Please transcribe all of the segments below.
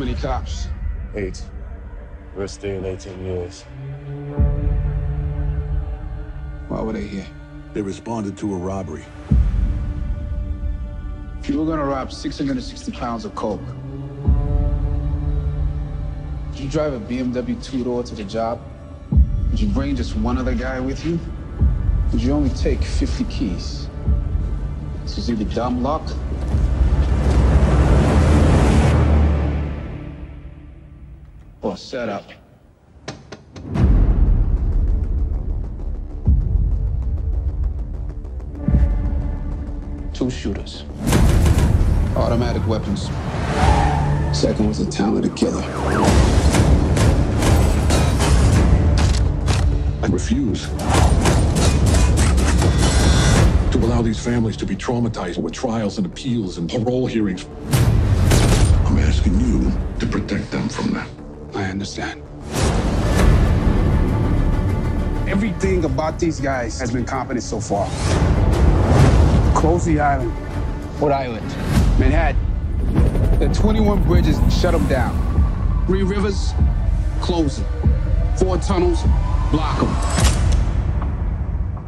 many cops? Eight. We're staying 18 years. Why were they here? They responded to a robbery. If you were gonna rob 660 pounds of coke, Did you drive a BMW two-door to the job? Did you bring just one other guy with you? Did you only take 50 keys? This is either dumb luck setup. Two shooters. Automatic weapons. Second was a talented killer. I refuse to allow these families to be traumatized with trials and appeals and parole hearings. I'm asking you to protect them from that. I understand. Everything about these guys has been competent so far. Close the island. What island? Manhattan. The 21 bridges, shut them down. Three rivers, close them. Four tunnels, block them.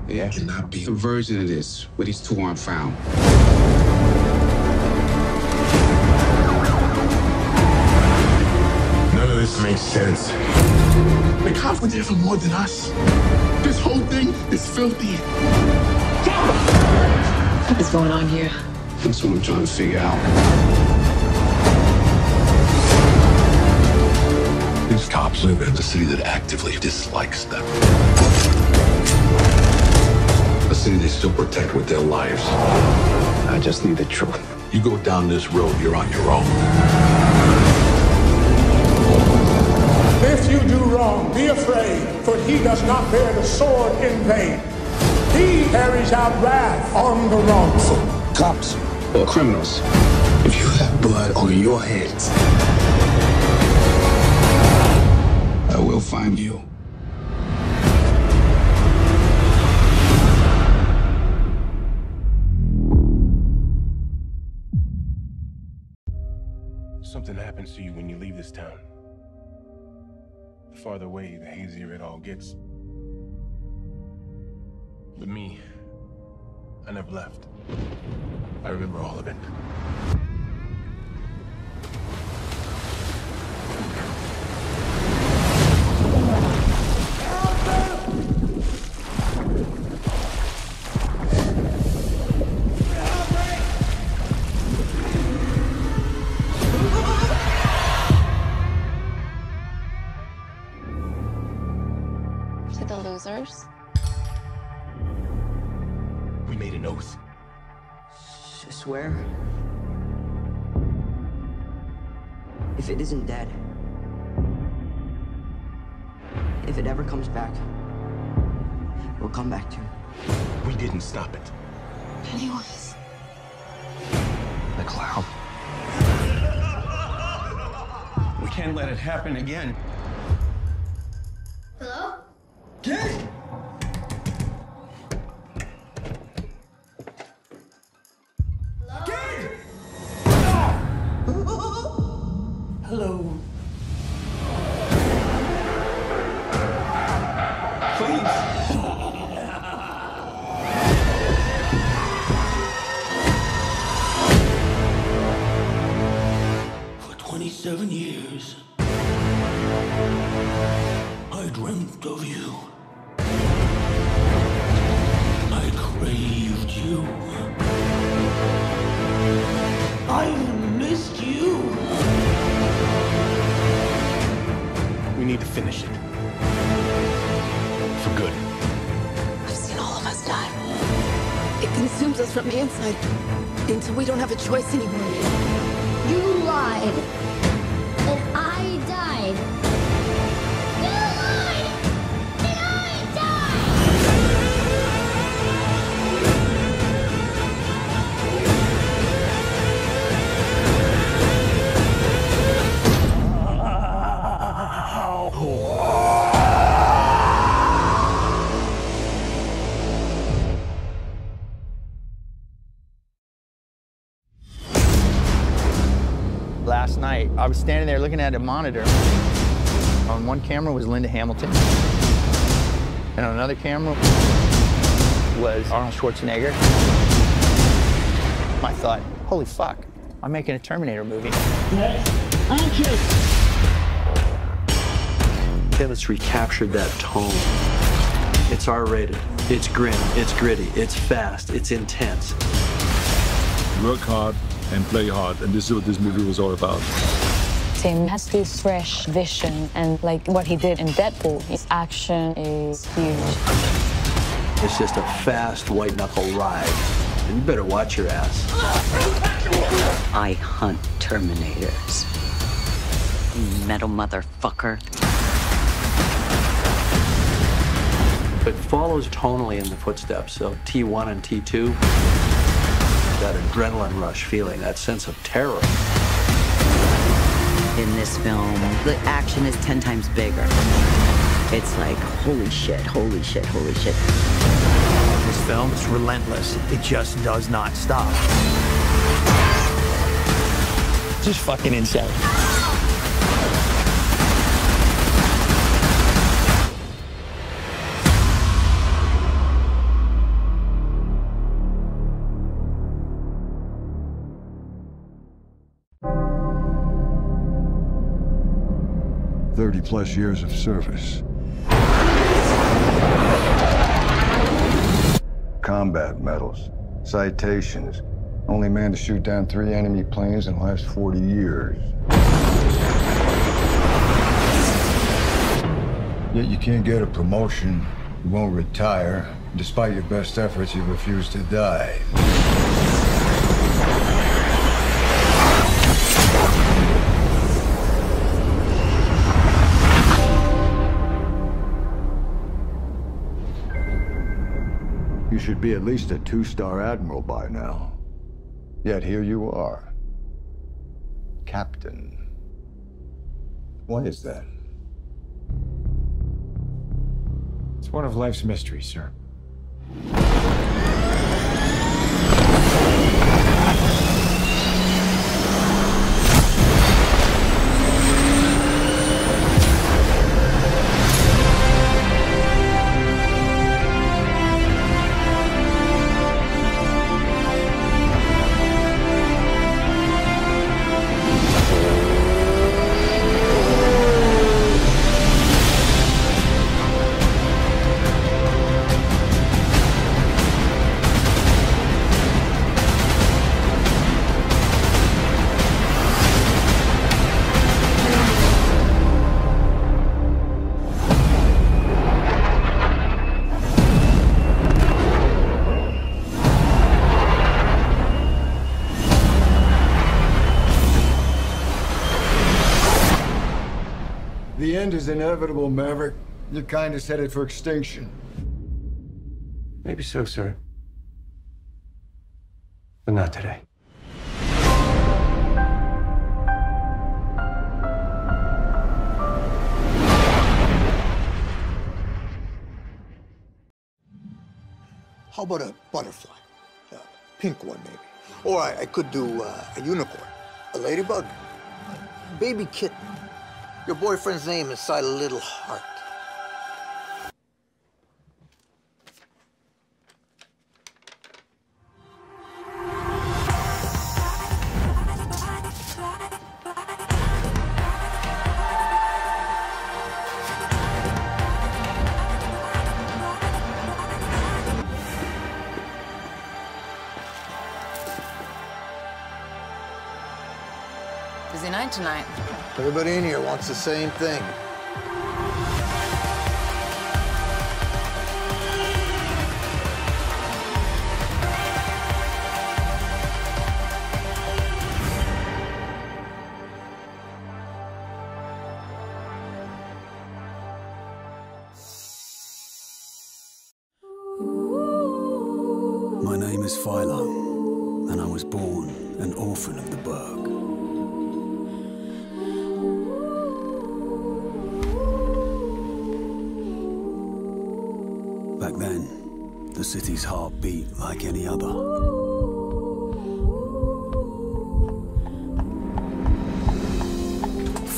Yeah, Cannot be. a version of this where these two aren't found. Makes sense. The cops were there for more than us. This whole thing is filthy. What is going on here? That's what I'm trying to figure out. These cops live in a city that actively dislikes them. A city they still protect with their lives. I just need the truth. You go down this road, you're on your own. If you do wrong, be afraid, for he does not bear the sword in vain. He carries out wrath on the wrongful. Cops or criminals. If you have blood on your hands, I will find you. Something happens to you when you leave this town. The farther away, the hazier it all gets. But me, I never left. I remember all of it. Swear. If it isn't dead, if it ever comes back, we'll come back to it. We didn't stop it. Pennywise. The clown. We can't let it happen again. 27 years, I dreamt of you. I craved you. I missed you. We need to finish it. For good. I've seen all of us die. It consumes us from the inside until we don't have a choice anymore. You lied. last night. I was standing there looking at a monitor. On one camera was Linda Hamilton. And on another camera was Arnold Schwarzenegger. I thought, holy fuck, I'm making a Terminator movie. Phillips recaptured that tone. It's R-rated, it's grim, it's gritty, it's fast, it's intense. Work hard, and play hard, and this is what this movie was all about. Tim has this fresh vision, and like what he did in Deadpool, his action is huge. It's just a fast white knuckle ride. And you better watch your ass. I hunt Terminators. You metal motherfucker. It follows tonally in the footsteps of T1 and T2. That adrenaline rush feeling, that sense of terror. In this film, the action is 10 times bigger. It's like, holy shit, holy shit, holy shit. This film is relentless. It just does not stop. Just fucking insane. Thirty plus years of service. Combat medals, citations. Only man to shoot down three enemy planes in the last 40 years. Yet you can't get a promotion, you won't retire. Despite your best efforts, you refuse to die. Should be at least a two-star admiral by now. Yet here you are. Captain. Why is that? It's one of life's mysteries, sir. End is inevitable, Maverick. Your kind is headed for extinction. Maybe so, sir. But not today. How about a butterfly? A pink one, maybe. Or I, I could do uh, a unicorn, a ladybug, a baby kitten. Your boyfriend's name inside a little heart. Busy night tonight. Everybody in here wants the same thing.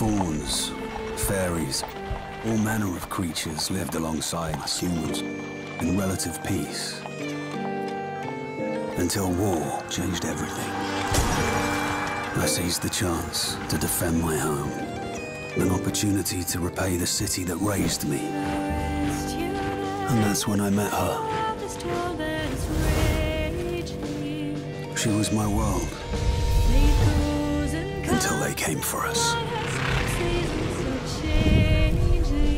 Fauns, fairies, all manner of creatures lived alongside us humans in relative peace. Until war changed everything. I seized the chance to defend my home, an opportunity to repay the city that raised me. And that's when I met her. She was my world. Until they came for us.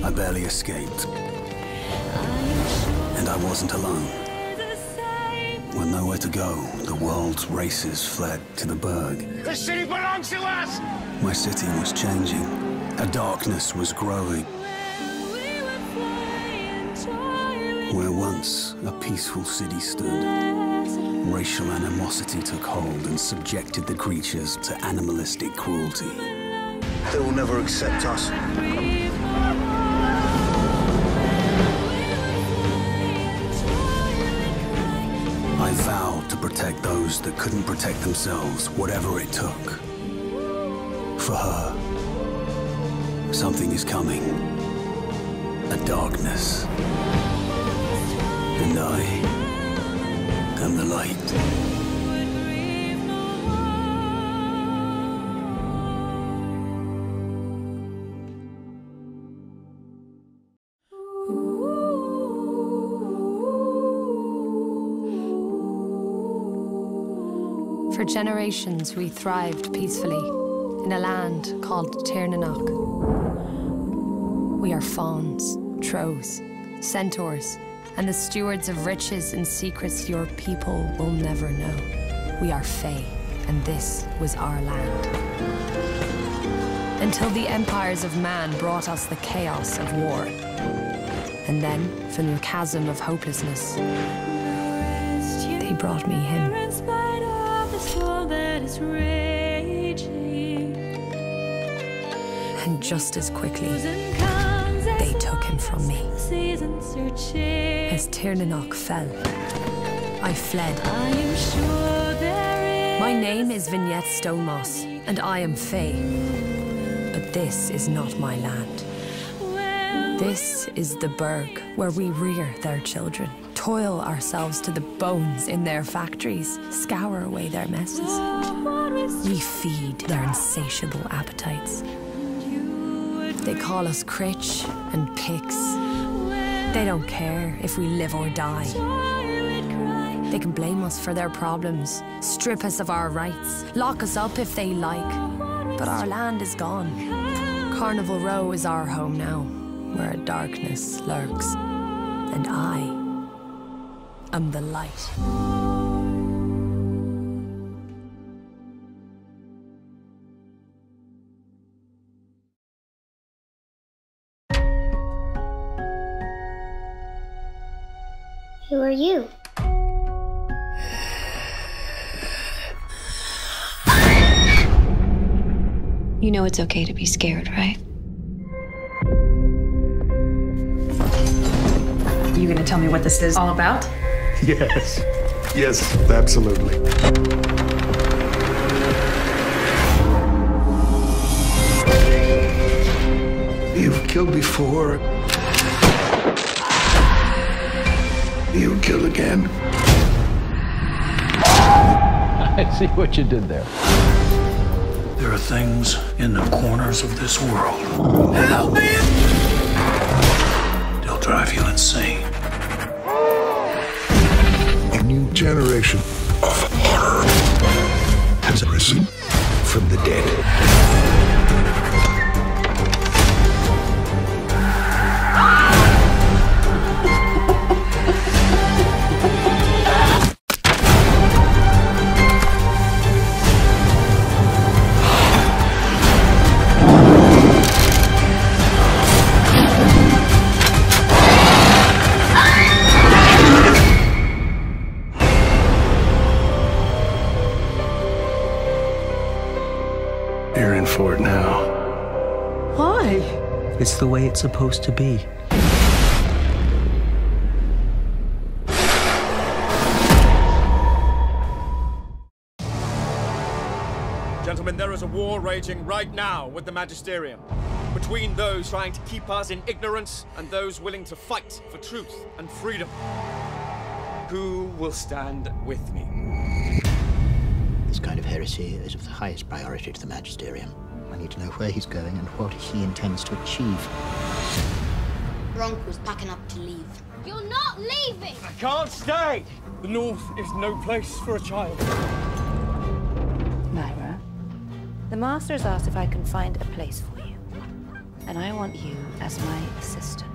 I barely escaped. And I wasn't alone. With nowhere to go, the world's races fled to the Berg. The city belongs to us! My city was changing. A darkness was growing. Where once a peaceful city stood, racial animosity took hold and subjected the creatures to animalistic cruelty. They will never accept us. Protect those that couldn't protect themselves, whatever it took. For her, something is coming. A darkness. And I am the light. Generations, we thrived peacefully in a land called Tirnanoc. We are fauns, trolls, centaurs, and the stewards of riches and secrets your people will never know. We are Fae, and this was our land. Until the empires of man brought us the chaos of war. And then, from the chasm of hopelessness, they brought me him. And just as quickly, they took him from me. As Tirnanoc fell, I fled. I am sure My name is Vignette Stonemoss, and I am Fae. But this is not my land. This is the Berg, where we rear their children, toil ourselves to the bones in their factories, scour away their messes. We feed their insatiable appetites. They call us Critch and Pix. They don't care if we live or die. They can blame us for their problems, strip us of our rights, lock us up if they like. But our land is gone. Carnival Row is our home now, where a darkness lurks. And I am the light. Who are you? You know it's okay to be scared, right? You gonna tell me what this is all about? Yes. Yes, absolutely. You've killed before. You kill again. I see what you did there. There are things in the corners of this world. Help me! Generation of horror has risen from the dead. Supposed to be. gentlemen, there is a war raging right now with the Magisterium. Between those trying to keep us in ignorance and those willing to fight for truth and freedom. Who will stand with me? This kind of heresy is of the highest priority to the Magisterium. I need to know where he's going and what he intends to achieve. Ronk was packing up to leave. You're not leaving! I can't stay! The North is no place for a child. Lyra, the Master's asked if I can find a place for you. And I want you as my assistant.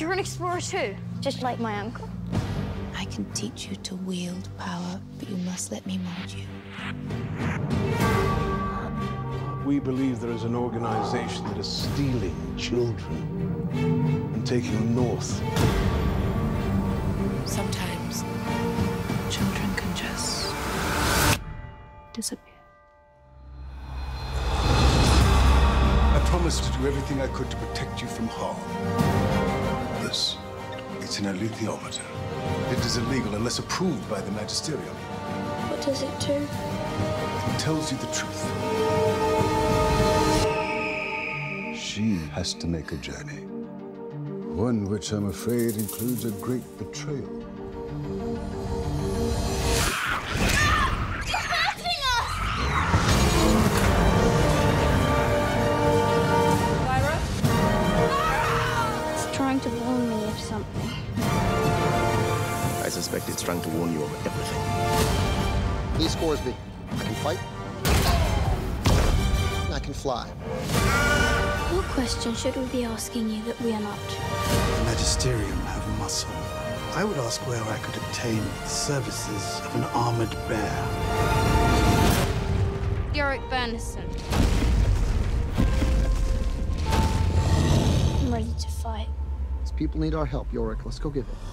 You're an explorer too, just like my uncle. I can teach you to wield power, but you must let me mold you. We believe there is an organization that is stealing children and taking them north. Sometimes children can just disappear. I promised to do everything I could to protect you from harm. This, it's an alethiometer. It is illegal unless approved by the magisterium. What does it do? It tells you the truth. She has to make a journey. One which I'm afraid includes a great betrayal. Lyra? It's trying to warn me of something. I suspect it's trying to warn you of everything. Lee Scoresby. I can fight. I can fly. What question should we be asking you that we are not? The Magisterium have muscle. I would ask where I could obtain the services of an armored bear. Iorek Byrnison. I'm ready to fight. These people need our help, Yorick. Let's go give it.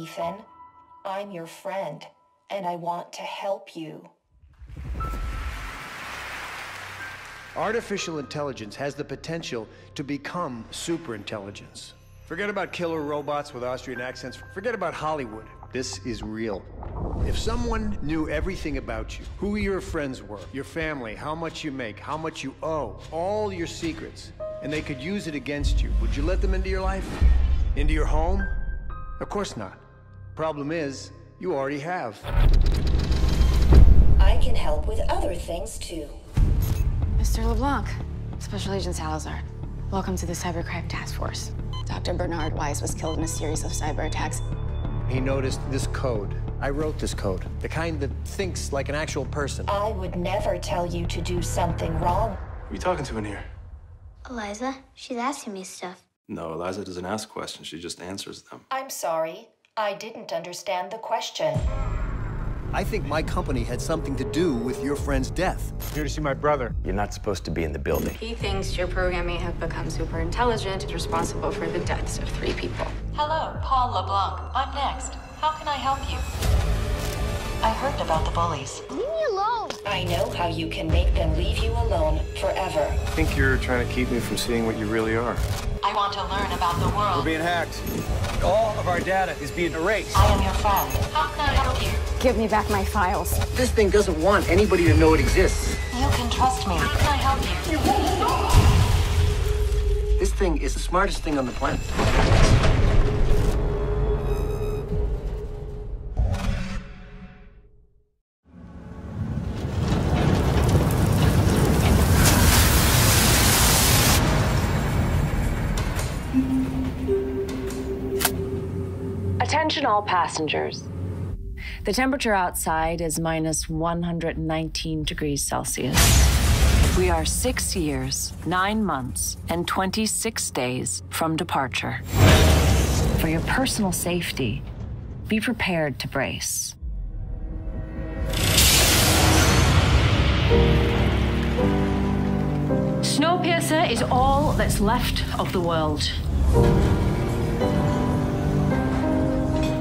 Ethan, I'm your friend, and I want to help you. Artificial intelligence has the potential to become superintelligence. Forget about killer robots with Austrian accents. Forget about Hollywood. This is real. If someone knew everything about you, who your friends were, your family, how much you make, how much you owe, all your secrets, and they could use it against you, would you let them into your life? Into your home? Of course not. Problem is, you already have. I can help with other things too. Mr. LeBlanc, Special Agent Salazar. Welcome to the Cybercrime Task Force. Dr. Bernard Weiss was killed in a series of cyber attacks. He noticed this code. I wrote this code, the kind that thinks like an actual person. I would never tell you to do something wrong. Who are you talking to in here? Eliza, she's asking me stuff. No, Eliza doesn't ask questions, she just answers them. I'm sorry. I didn't understand the question. I think my company had something to do with your friend's death. Here to see my brother. You're not supposed to be in the building. He thinks your programming have become super intelligent and responsible for the deaths of three people. Hello, Paul LeBlanc. I'm next. How can I help you? I heard about the bullies. Leave me alone. I know how you can make them leave you alone forever. I think you're trying to keep me from seeing what you really are. I want to learn about the world. We're being hacked. All of our data is being erased. I am your father. How can I help you? Give me back my files. This thing doesn't want anybody to know it exists. You can trust me. How can I help you? This thing is the smartest thing on the planet. All passengers. The temperature outside is minus 119 degrees Celsius. We are six years, nine months, and 26 days from departure. For your personal safety, be prepared to brace. Snowpiercer is all that's left of the world.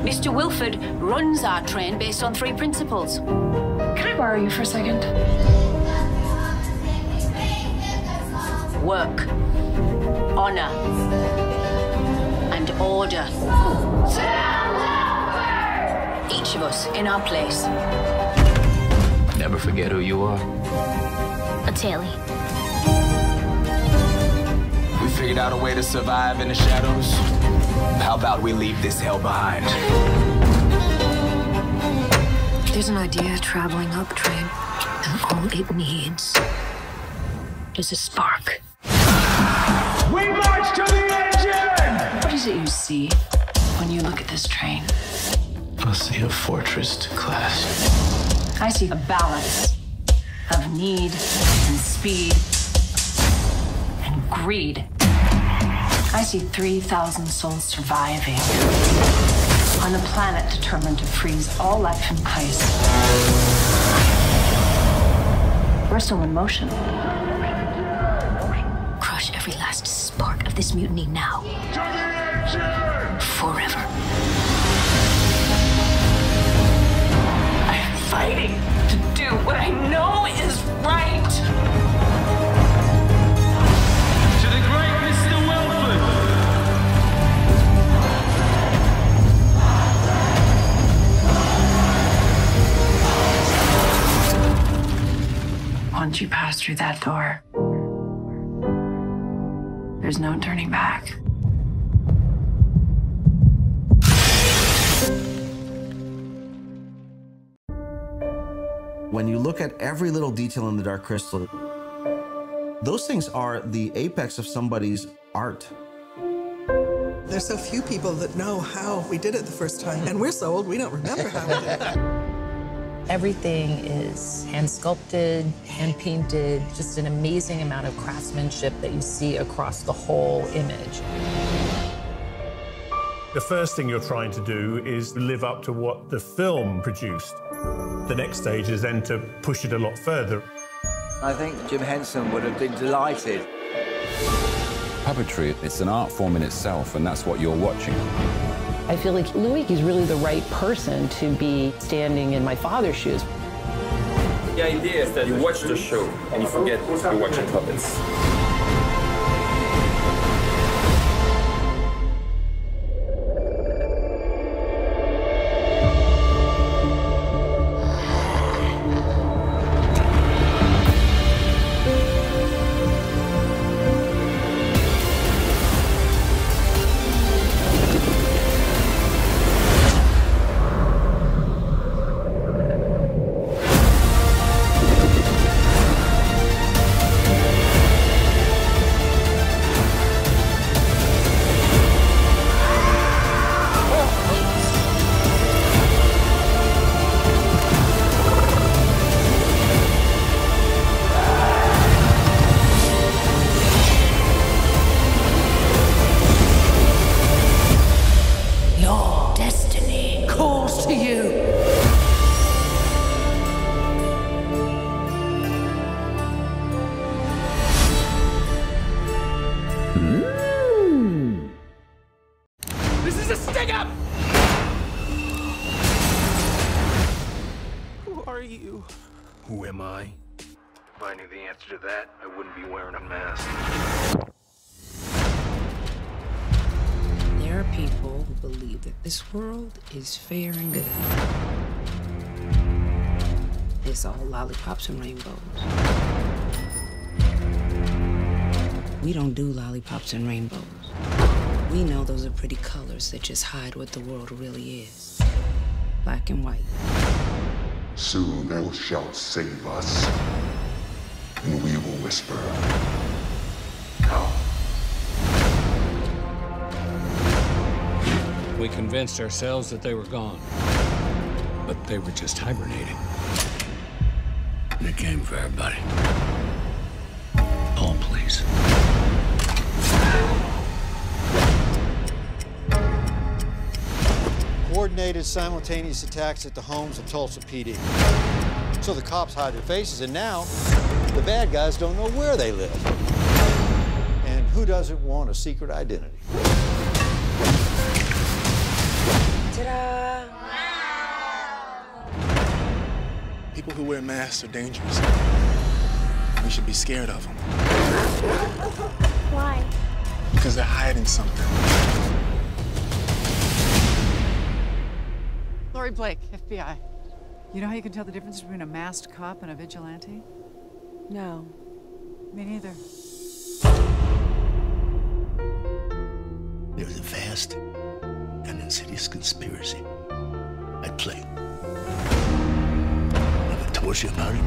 Mr. Wilford runs our train based on three principles. Can I borrow you for a second? Work, honor, and order. Each of us in our place. Never forget who you are. A Tailie. We figured out a way to survive in the shadows. How about we leave this hell behind? There's an idea traveling up train, and all it needs is a spark. We march to the engine! What is it you see when you look at this train? I see a fortress to class. I see a balance of need and speed and greed. I see 3,000 souls surviving on a planet determined to freeze all life in place. We're still in motion. Crush every last spark of this mutiny now. Forever. I'm fighting to do what I know is right. Once you pass through that door, there's no turning back. When you look at every little detail in the Dark Crystal, those things are the apex of somebody's art. There's so few people that know how we did it the first time, and we're so old we don't remember how we did it. Everything is hand sculpted, hand painted, just an amazing amount of craftsmanship that you see across the whole image. The first thing you're trying to do is live up to what the film produced. The next stage is then to push it a lot further. I think Jim Henson would have been delighted. Puppetry, it's an art form in itself, and that's what you're watching. I feel like Louis is really the right person to be standing in my father's shoes. The idea is that you watch the show and you forget you're watching puppets. Is fair and good. It's all lollipops and rainbows. We don't do lollipops and rainbows. We know those are pretty colors that just hide what the world really is black and white. Soon thou shalt save us, and we will whisper. We convinced ourselves that they were gone. But they were just hibernating. They came for everybody. All please. Coordinated simultaneous attacks at the homes of Tulsa PD. So the cops hide their faces, and now the bad guys don't know where they live. And who doesn't want a secret identity? Ta-da! People who wear masks are dangerous. We should be scared of them. Why? Because they're hiding something. Laurie Blake, FBI. You know how you can tell the difference between a masked cop and a vigilante? No. Me neither. There's a vast and insidious conspiracy at play. If I told you about it,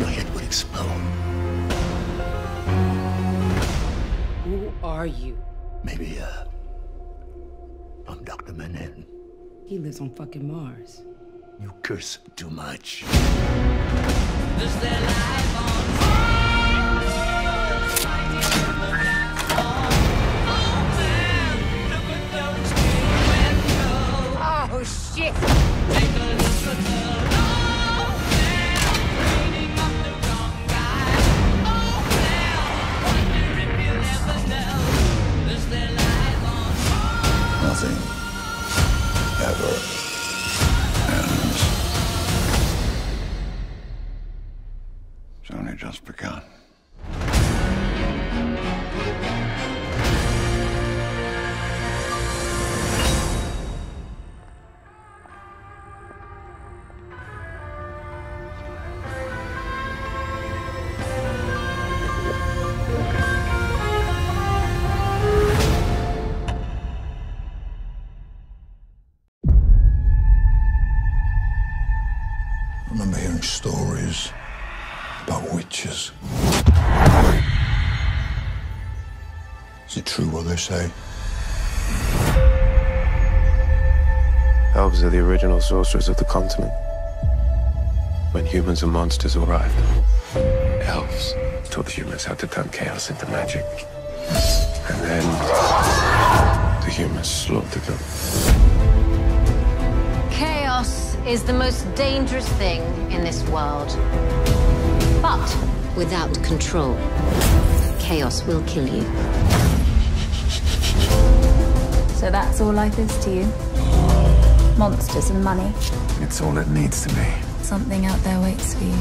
your head would explode. Who are you? Maybe, uh, I'm Dr. Manhattan. He lives on fucking Mars. You curse too much. Say? Elves are the original sorcerers of the continent. When humans and monsters arrived, elves taught the humans how to turn chaos into magic. And then the humans slaughtered them. Chaos is the most dangerous thing in this world. But without control, chaos will kill you. So that's all life is to you? Monsters and money. It's all it needs to be. Something out there waits for you.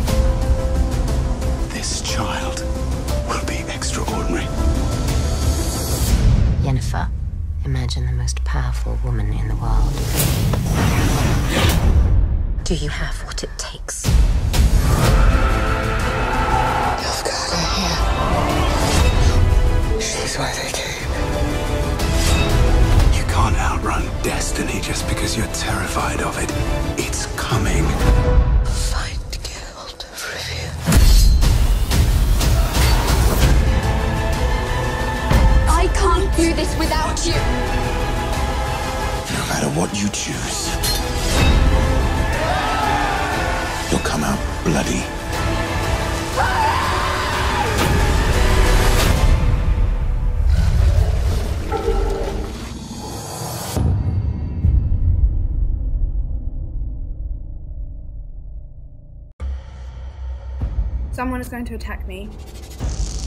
This child will be extraordinary. Yennefer, imagine the most powerful woman in the world. Do you have what it takes? You've got her here. She's why they came. Outrun destiny just because you're terrified of it. It's coming. Fight Geralt of Rivia. I can't do this without you! No matter what you choose, you'll come out bloody. Someone is going to attack me,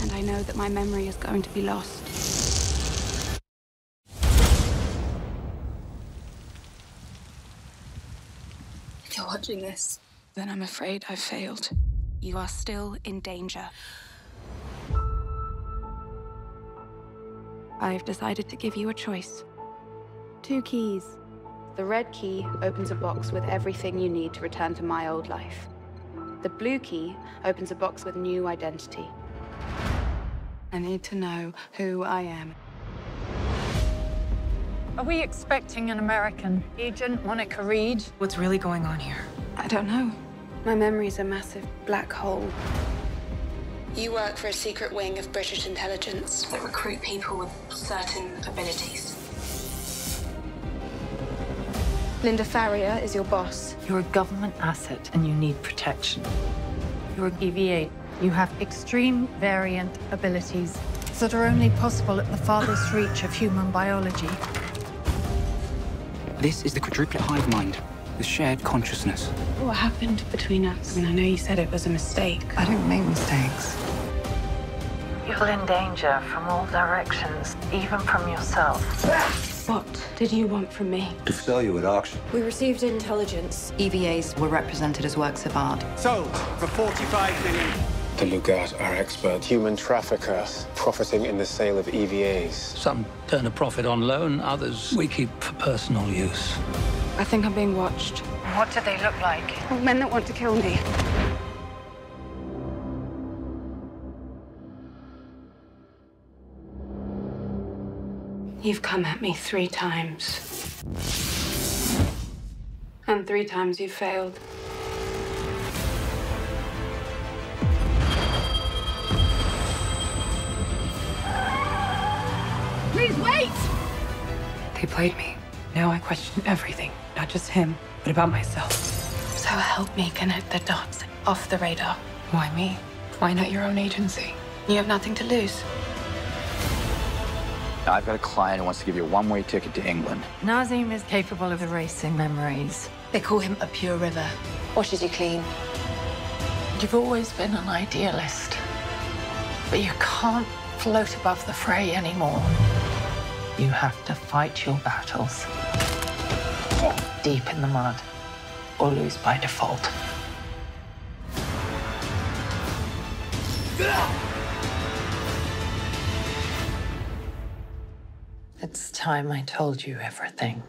and I know that my memory is going to be lost. If you're watching this, then I'm afraid I've failed. You are still in danger. I've decided to give you a choice. Two keys. The red key opens a box with everything you need to return to my old life. The blue key opens a box with new identity. I need to know who I am. Are we expecting an American agent, Monica Reed? What's really going on here? I don't know. My memory's a massive black hole. You work for a secret wing of British intelligence that recruit people with certain abilities. Linda Farrier is your boss. You're a government asset and you need protection. You're EVA. You have extreme variant abilities that are only possible at the farthest reach of human biology. This is the quadruplet hive mind. the shared consciousness. What happened between us? I mean, I know you said it was a mistake. I don't make mistakes. You're in danger from all directions, even from yourself. Ah! What did you want from me? To sell you at auction. We received intelligence. EVAs were represented as works of art. Sold for 45 million. The Lugat are expert human traffickers profiting in the sale of EVAs. Some turn a profit on loan, others we keep for personal use. I think I'm being watched. What do they look like? Men that want to kill me. You've come at me three times. And three times you've failed. Please wait! They played me. Now I question everything, not just him, but about myself. So help me connect the dots off the radar. Why me? Why not your own agency? You have nothing to lose. I've got a client who wants to give you a one-way ticket to England. Nazim is capable of erasing memories. They call him a pure river. Washes you clean. You've always been an idealist. But you can't float above the fray anymore. You have to fight your battles deep in the mud or lose by default. It's time I told you everything.